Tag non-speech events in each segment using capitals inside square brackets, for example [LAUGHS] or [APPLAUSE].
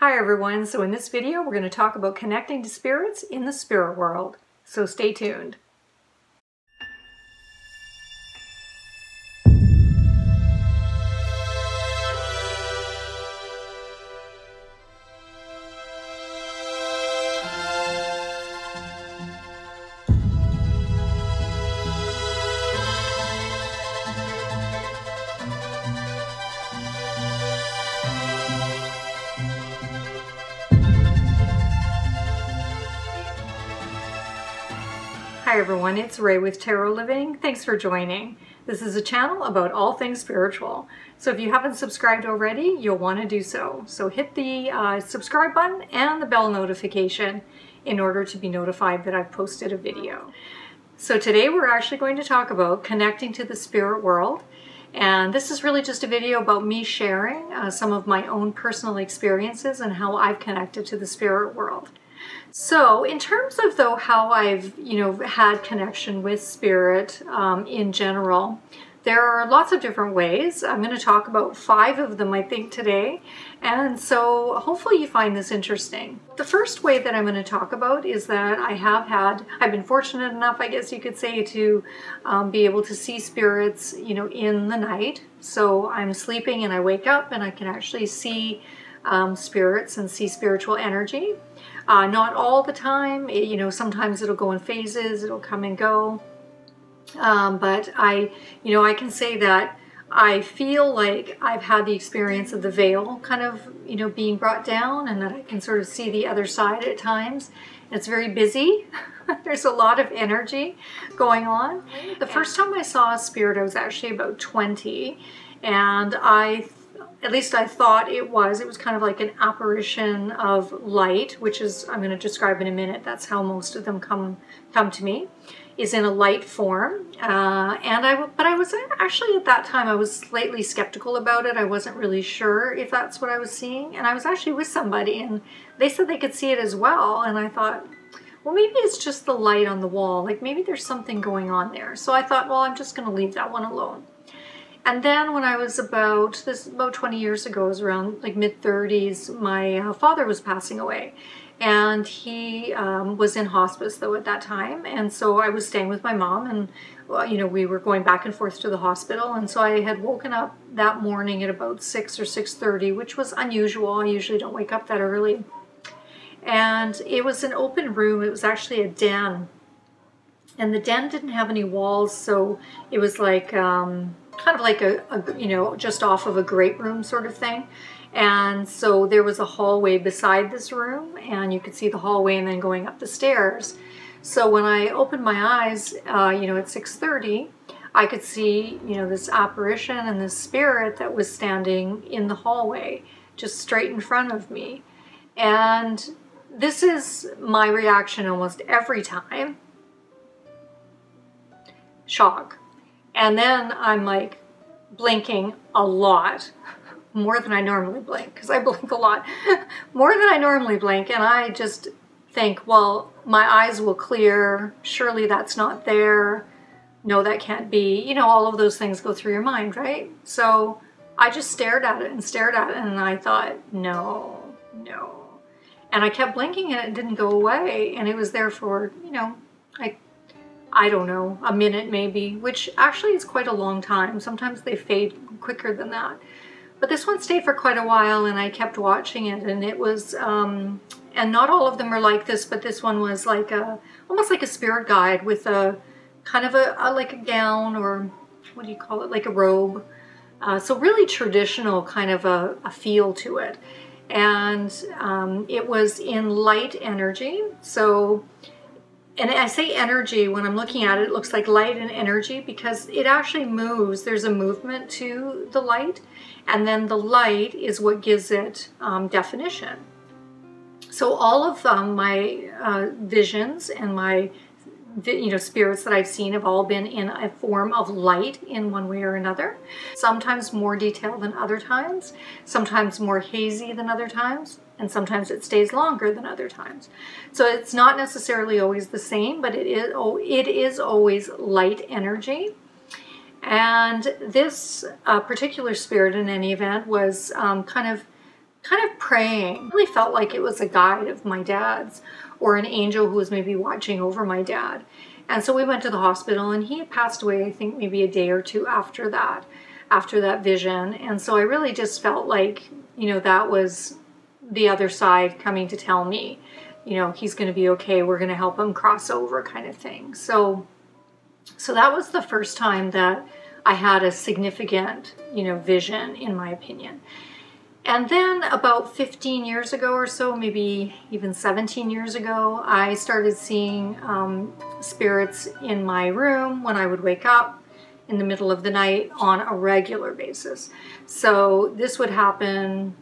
Hi everyone, so in this video we're going to talk about connecting to spirits in the spirit world, so stay tuned. Hi everyone, it's Wray with Tarot Living. Thanks for joining. This is a channel about all things spiritual. So if you haven't subscribed already, you'll want to do so. So hit the uh, subscribe button and the bell notification in order to be notified that I've posted a video. So today we're actually going to talk about connecting to the spirit world. And this is really just a video about me sharing uh, some of my own personal experiences and how I've connected to the spirit world. So in terms of though how I've you know had connection with spirit um, in general, there are lots of different ways. I'm going to talk about five of them I think today and so hopefully you find this interesting. The first way that I'm going to talk about is that I have had, I've been fortunate enough I guess you could say to um, be able to see spirits you know in the night. So I'm sleeping and I wake up and I can actually see um, spirits and see spiritual energy. Uh, not all the time, it, you know, sometimes it'll go in phases, it'll come and go. Um, but I, you know, I can say that I feel like I've had the experience of the veil kind of, you know, being brought down and that I can sort of see the other side at times. It's very busy. [LAUGHS] There's a lot of energy going on. The first time I saw a spirit, I was actually about 20 and I at least I thought it was. It was kind of like an apparition of light, which is I'm going to describe in a minute. That's how most of them come come to me, is in a light form. Uh, and I, but I was actually at that time I was slightly skeptical about it. I wasn't really sure if that's what I was seeing, and I was actually with somebody, and they said they could see it as well. And I thought, well, maybe it's just the light on the wall. Like maybe there's something going on there. So I thought, well, I'm just going to leave that one alone. And then when I was about, this about 20 years ago, I was around like mid 30s, my uh, father was passing away. And he um, was in hospice though at that time. And so I was staying with my mom and, well, you know, we were going back and forth to the hospital. And so I had woken up that morning at about 6 or 6.30, which was unusual. I usually don't wake up that early. And it was an open room. It was actually a den. And the den didn't have any walls, so it was like, um, kind of like a, a, you know, just off of a great room sort of thing. And so there was a hallway beside this room and you could see the hallway and then going up the stairs. So when I opened my eyes, uh, you know, at 6.30, I could see, you know, this apparition and this spirit that was standing in the hallway, just straight in front of me. And this is my reaction almost every time. Shock. And then I'm like blinking a lot, more than I normally blink, because I blink a lot, [LAUGHS] more than I normally blink. And I just think, well, my eyes will clear. Surely that's not there. No, that can't be. You know, all of those things go through your mind, right? So I just stared at it and stared at it and I thought, no, no. And I kept blinking and it didn't go away. And it was there for, you know, like I don't know, a minute maybe, which actually is quite a long time. Sometimes they fade quicker than that. But this one stayed for quite a while and I kept watching it and it was, um, and not all of them are like this, but this one was like a, almost like a spirit guide with a kind of a, a like a gown or what do you call it, like a robe. Uh, so really traditional kind of a, a feel to it. And um, it was in light energy. So and I say energy when I'm looking at it, it looks like light and energy because it actually moves. There's a movement to the light, and then the light is what gives it um, definition. So all of um, my uh, visions and my you know spirits that I've seen have all been in a form of light in one way or another. Sometimes more detailed than other times, sometimes more hazy than other times, and sometimes it stays longer than other times. So it's not necessarily always the same, but it is oh, it is always light energy. And this uh, particular spirit, in any event, was um, kind of kind of praying. I really felt like it was a guide of my dad's or an angel who was maybe watching over my dad. And so we went to the hospital and he had passed away, I think maybe a day or two after that, after that vision. And so I really just felt like, you know, that was the other side coming to tell me, you know, he's going to be okay. We're going to help him cross over kind of thing. So, so that was the first time that I had a significant, you know, vision in my opinion. And then about 15 years ago or so, maybe even 17 years ago, I started seeing um, spirits in my room when I would wake up in the middle of the night on a regular basis. So this would happen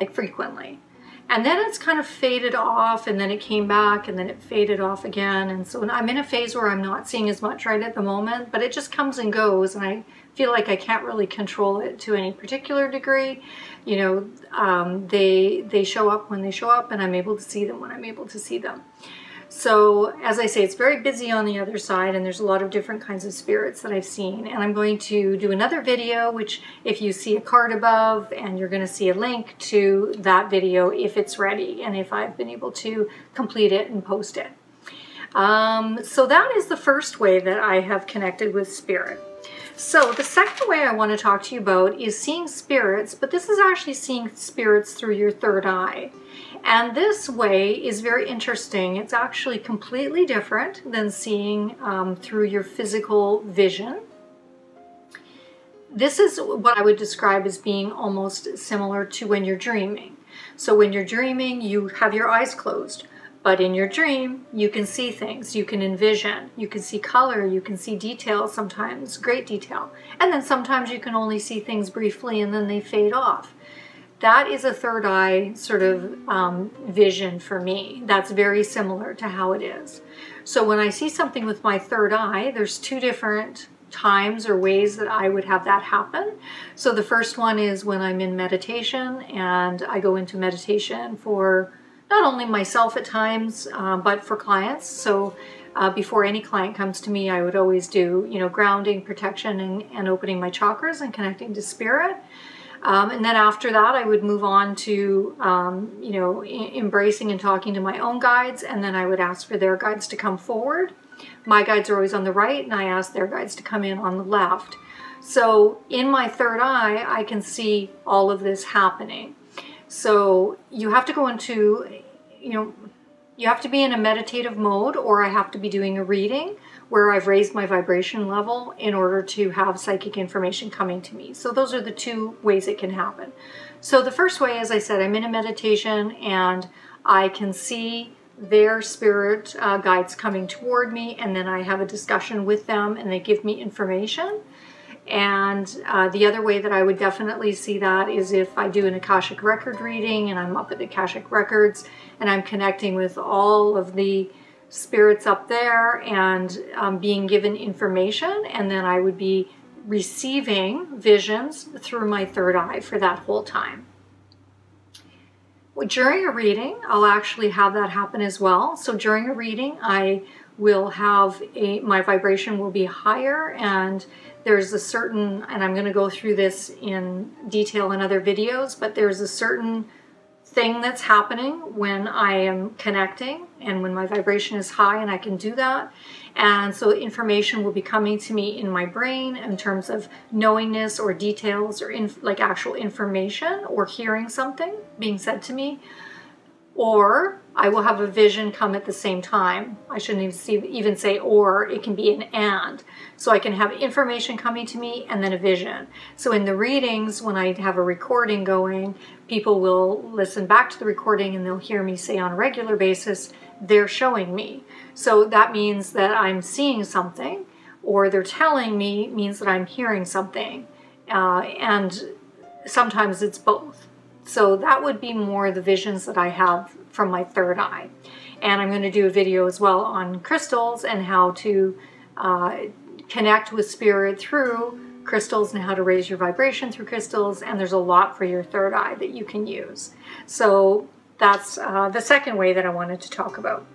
like frequently. And then it's kind of faded off and then it came back and then it faded off again. And so I'm in a phase where I'm not seeing as much right at the moment, but it just comes and goes and I feel like I can't really control it to any particular degree. You know, um, they, they show up when they show up and I'm able to see them when I'm able to see them. So as I say, it's very busy on the other side and there's a lot of different kinds of spirits that I've seen. And I'm going to do another video, which if you see a card above and you're going to see a link to that video if it's ready and if I've been able to complete it and post it. Um, so that is the first way that I have connected with spirit. So the second way I want to talk to you about is seeing spirits, but this is actually seeing spirits through your third eye. And this way is very interesting. It's actually completely different than seeing um, through your physical vision. This is what I would describe as being almost similar to when you're dreaming. So when you're dreaming, you have your eyes closed. But in your dream, you can see things, you can envision, you can see color, you can see detail sometimes, great detail. And then sometimes you can only see things briefly and then they fade off that is a third eye sort of um, vision for me. That's very similar to how it is. So when I see something with my third eye, there's two different times or ways that I would have that happen. So the first one is when I'm in meditation and I go into meditation for not only myself at times, uh, but for clients. So uh, before any client comes to me, I would always do, you know, grounding, protection, and, and opening my chakras and connecting to spirit. Um, and then after that, I would move on to, um, you know, embracing and talking to my own guides. And then I would ask for their guides to come forward. My guides are always on the right, and I ask their guides to come in on the left. So in my third eye, I can see all of this happening. So you have to go into, you know, you have to be in a meditative mode, or I have to be doing a reading where I've raised my vibration level in order to have psychic information coming to me. So those are the two ways it can happen. So the first way, as I said, I'm in a meditation and I can see their spirit uh, guides coming toward me and then I have a discussion with them and they give me information. And uh, the other way that I would definitely see that is if I do an Akashic record reading and I'm up at the Akashic records and I'm connecting with all of the spirits up there and um, being given information, and then I would be receiving visions through my third eye for that whole time. During a reading, I'll actually have that happen as well. So during a reading, I will have a, my vibration will be higher and there's a certain, and I'm going to go through this in detail in other videos, but there's a certain thing that's happening when I am connecting and when my vibration is high and I can do that. And so information will be coming to me in my brain in terms of knowingness or details or in, like actual information or hearing something being said to me or I will have a vision come at the same time. I shouldn't even say or, it can be an and. So I can have information coming to me and then a vision. So in the readings, when I have a recording going, people will listen back to the recording and they'll hear me say on a regular basis, they're showing me. So that means that I'm seeing something or they're telling me means that I'm hearing something. Uh, and sometimes it's both. So that would be more the visions that I have from my third eye. And I'm going to do a video as well on crystals and how to uh, connect with spirit through crystals and how to raise your vibration through crystals. And there's a lot for your third eye that you can use. So that's uh, the second way that I wanted to talk about.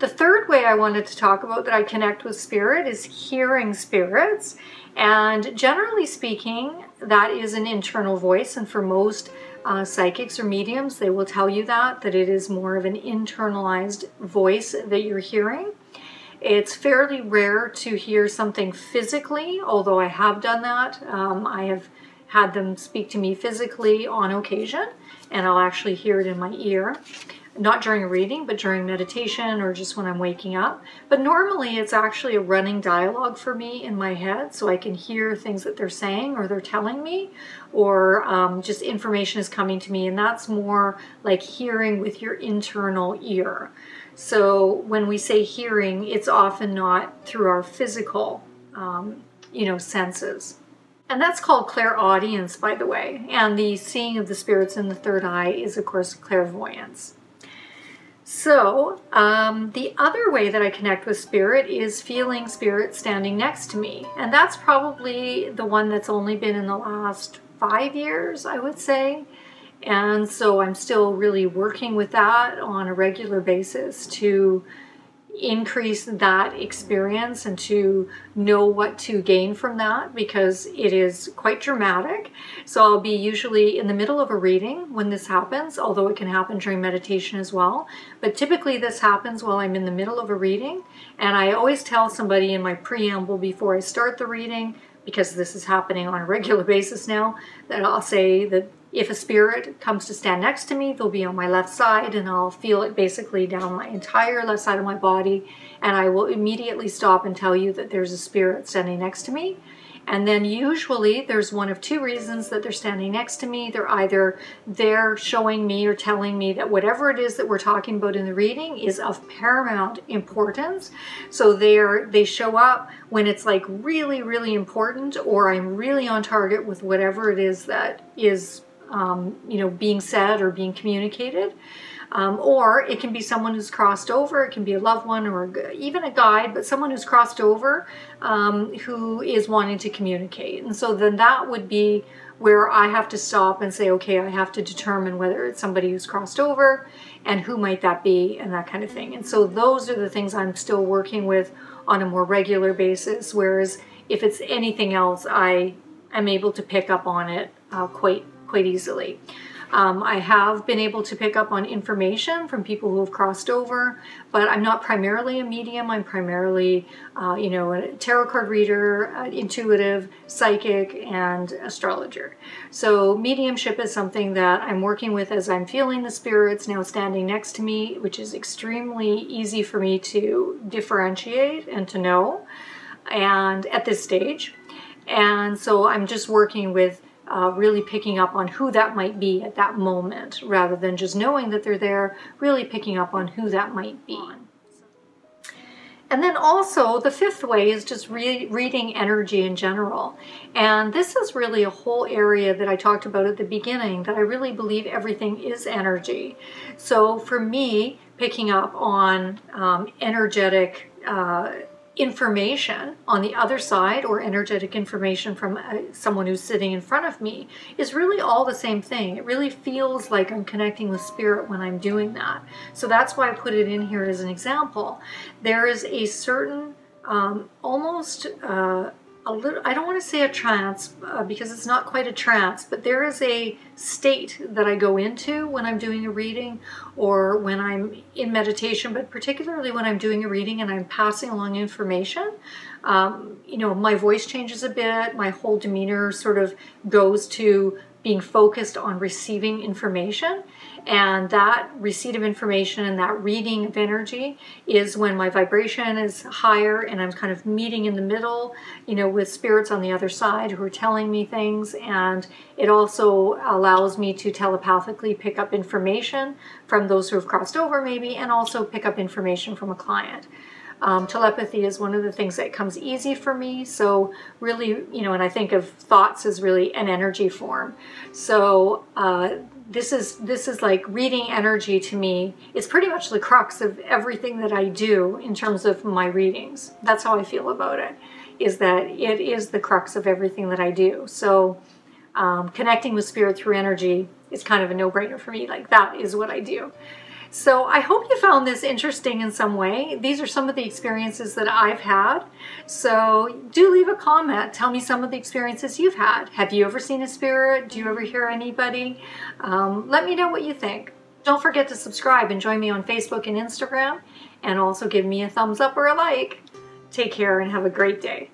The third way I wanted to talk about that I connect with spirit is hearing spirits. And generally speaking, that is an internal voice. And for most uh, psychics or mediums, they will tell you that, that it is more of an internalized voice that you're hearing. It's fairly rare to hear something physically, although I have done that. Um, I have had them speak to me physically on occasion, and I'll actually hear it in my ear not during reading, but during meditation or just when I'm waking up. But normally it's actually a running dialogue for me in my head, so I can hear things that they're saying or they're telling me, or um, just information is coming to me, and that's more like hearing with your internal ear. So when we say hearing, it's often not through our physical, um, you know, senses. And that's called clairaudience, by the way. And the seeing of the spirits in the third eye is, of course, clairvoyance. So, um, the other way that I connect with spirit is feeling spirit standing next to me. And that's probably the one that's only been in the last five years, I would say. And so I'm still really working with that on a regular basis to increase that experience and to know what to gain from that because it is quite dramatic. So I'll be usually in the middle of a reading when this happens, although it can happen during meditation as well. But typically this happens while I'm in the middle of a reading. And I always tell somebody in my preamble before I start the reading, because this is happening on a regular [LAUGHS] basis now, that I'll say that if a spirit comes to stand next to me, they'll be on my left side and I'll feel it basically down my entire left side of my body. And I will immediately stop and tell you that there's a spirit standing next to me. And then usually there's one of two reasons that they're standing next to me. They're either they're showing me or telling me that whatever it is that we're talking about in the reading is of paramount importance. So they're they show up when it's like really, really important or I'm really on target with whatever it is that is um, you know, being said or being communicated. Um, or it can be someone who's crossed over, it can be a loved one or even a guide, but someone who's crossed over um, who is wanting to communicate. And so then that would be where I have to stop and say, okay, I have to determine whether it's somebody who's crossed over and who might that be and that kind of thing. And so those are the things I'm still working with on a more regular basis, whereas if it's anything else, I am able to pick up on it uh, quite quite easily. Um, I have been able to pick up on information from people who have crossed over, but I'm not primarily a medium. I'm primarily, uh, you know, a tarot card reader, intuitive, psychic, and astrologer. So mediumship is something that I'm working with as I'm feeling the spirits now standing next to me, which is extremely easy for me to differentiate and to know, and at this stage. And so I'm just working with uh, really picking up on who that might be at that moment rather than just knowing that they're there, really picking up on who that might be. And then also the fifth way is just re reading energy in general. And this is really a whole area that I talked about at the beginning that I really believe everything is energy. So for me, picking up on um, energetic uh, information on the other side or energetic information from uh, someone who's sitting in front of me is really all the same thing. It really feels like I'm connecting with spirit when I'm doing that. So that's why I put it in here as an example. There is a certain um, almost uh, a little, I don't want to say a trance uh, because it's not quite a trance, but there is a state that I go into when I'm doing a reading or when I'm in meditation, but particularly when I'm doing a reading and I'm passing along information. Um, you know, my voice changes a bit, my whole demeanor sort of goes to being focused on receiving information. And that receipt of information and that reading of energy is when my vibration is higher and I'm kind of meeting in the middle, you know, with spirits on the other side who are telling me things. And it also allows me to telepathically pick up information from those who have crossed over, maybe, and also pick up information from a client. Um, telepathy is one of the things that comes easy for me. So really, you know, and I think of thoughts as really an energy form. So uh, this is this is like reading energy to me. It's pretty much the crux of everything that I do in terms of my readings. That's how I feel about it. Is that it is the crux of everything that I do. So um, connecting with spirit through energy is kind of a no-brainer for me. Like that is what I do. So I hope you found this interesting in some way. These are some of the experiences that I've had. So do leave a comment. Tell me some of the experiences you've had. Have you ever seen a spirit? Do you ever hear anybody? Um, let me know what you think. Don't forget to subscribe and join me on Facebook and Instagram and also give me a thumbs up or a like. Take care and have a great day.